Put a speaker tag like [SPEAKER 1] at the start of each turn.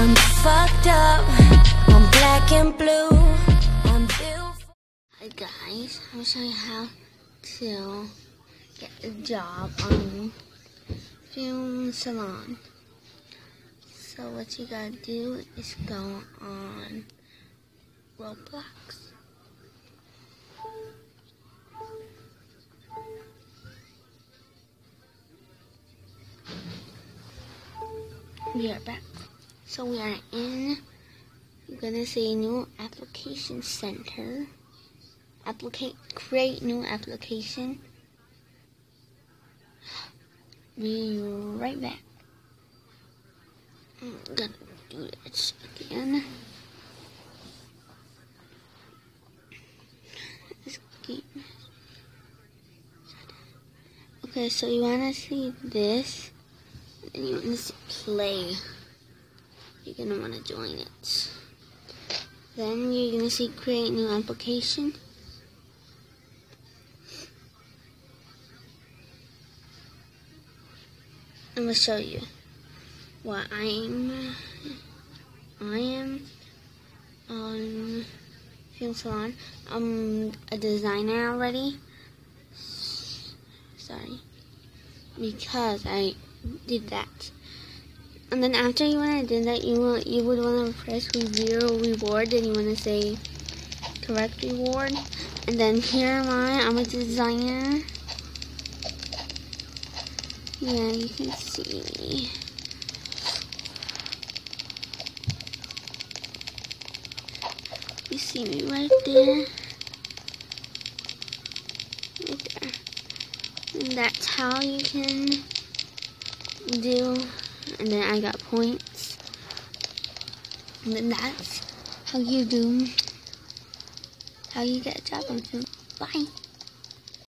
[SPEAKER 1] I'm fucked up. I'm black and blue. I'm built.
[SPEAKER 2] Hi guys, I'm show you how to get a job on Fume Salon. So what you gotta do is go on Roblox. We are back. So we are in, you're gonna say new application center. Applicate, create new application. Be right back. I'm gonna do this again. Okay, so you wanna see this, and you wanna see play. You're gonna wanna join it. Then you're gonna see create new application. I'm gonna show you what I'm. I am on Fume Salon. I'm a designer already. Sorry, because I did that. And then after you want to do that, you want you would want to press zero reward, and you want to say correct reward. And then here am I. I'm a designer. Yeah, you can see me. You see me right there. Right there. And that's how you can do. And then I got points. And then that's how you do. How you get a job on film. Bye.